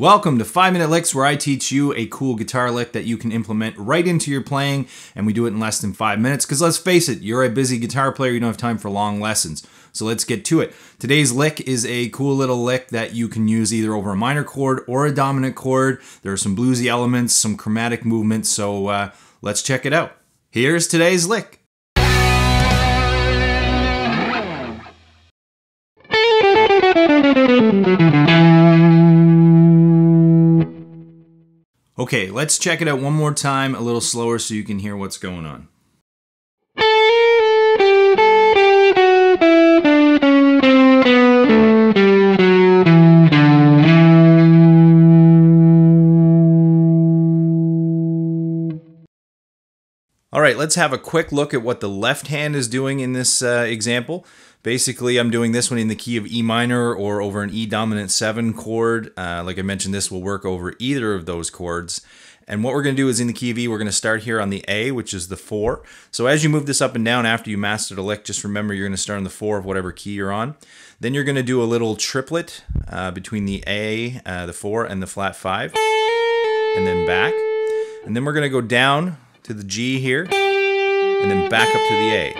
Welcome to 5 Minute Licks, where I teach you a cool guitar lick that you can implement right into your playing, and we do it in less than 5 minutes. Because let's face it, you're a busy guitar player, you don't have time for long lessons. So let's get to it. Today's lick is a cool little lick that you can use either over a minor chord or a dominant chord. There are some bluesy elements, some chromatic movements, so uh, let's check it out. Here's today's lick. Okay, let's check it out one more time, a little slower so you can hear what's going on. All right, let's have a quick look at what the left hand is doing in this uh, example. Basically, I'm doing this one in the key of E minor or over an E dominant 7 chord. Uh, like I mentioned, this will work over either of those chords. And what we're going to do is in the key of E, we're going to start here on the A, which is the 4. So as you move this up and down after you mastered a lick, just remember you're going to start on the 4 of whatever key you're on. Then you're going to do a little triplet uh, between the A, uh, the 4, and the flat 5. And then back. And then we're going to go down to the G here, and then back up to the A.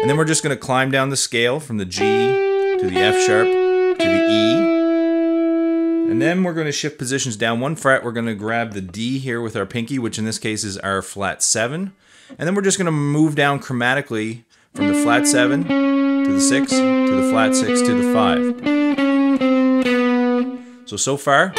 And then we're just going to climb down the scale from the G to the F sharp to the E. And then we're going to shift positions down one fret. We're going to grab the D here with our pinky, which in this case is our flat 7. And then we're just going to move down chromatically from the flat 7 to the 6 to the flat 6 to the 5. So, so far.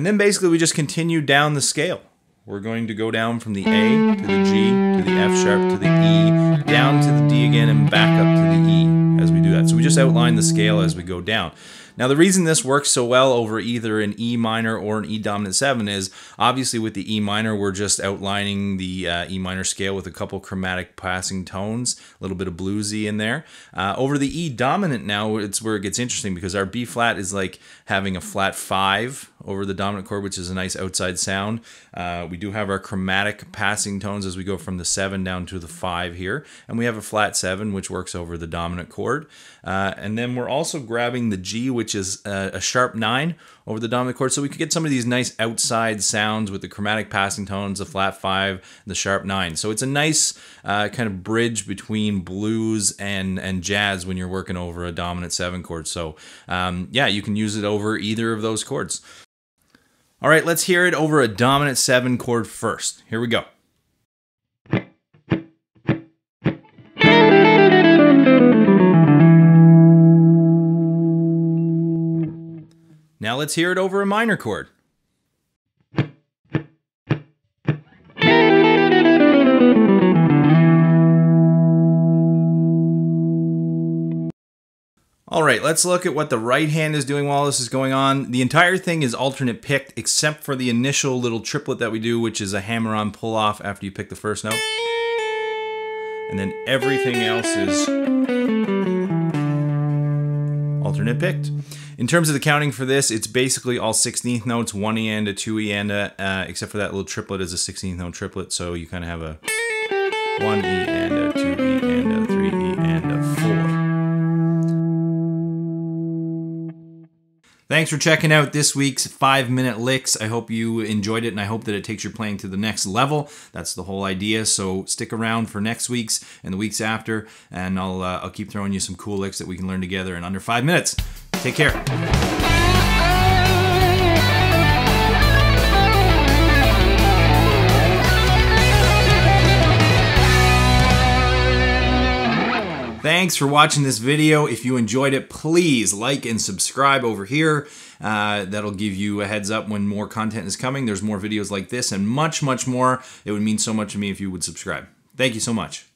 And then basically we just continue down the scale. We're going to go down from the A to the G to the F sharp to the E, down to the D again, and back up to the E as we do that. So we just outline the scale as we go down. Now, the reason this works so well over either an E minor or an E dominant 7 is obviously with the E minor, we're just outlining the uh, E minor scale with a couple chromatic passing tones, a little bit of bluesy in there. Uh, over the E dominant now, it's where it gets interesting because our B flat is like having a flat 5 over the dominant chord, which is a nice outside sound. Uh, we do have our chromatic passing tones as we go from the 7 down to the 5 here. And we have a flat 7, which works over the dominant chord. Uh, and then we're also grabbing the G, which is a, a sharp 9 over the dominant chord. So we could get some of these nice outside sounds with the chromatic passing tones, the flat 5, the sharp 9. So it's a nice uh, kind of bridge between blues and, and jazz when you're working over a dominant 7 chord. So um, yeah, you can use it over either of those chords. All right, let's hear it over a dominant 7 chord first. Here we go. Now let's hear it over a minor chord. All right, let's look at what the right hand is doing while this is going on. The entire thing is alternate picked except for the initial little triplet that we do, which is a hammer-on pull-off after you pick the first note. And then everything else is alternate picked. In terms of the counting for this, it's basically all 16th notes, one E and a two E and a, uh, except for that little triplet is a 16th note triplet, so you kind of have a one E and a two E Thanks for checking out this week's five minute licks. I hope you enjoyed it and I hope that it takes your playing to the next level. That's the whole idea. So stick around for next week's and the weeks after, and I'll, uh, I'll keep throwing you some cool licks that we can learn together in under five minutes. Take care. Thanks for watching this video. If you enjoyed it, please like and subscribe over here. Uh, that'll give you a heads up when more content is coming. There's more videos like this and much, much more. It would mean so much to me if you would subscribe. Thank you so much.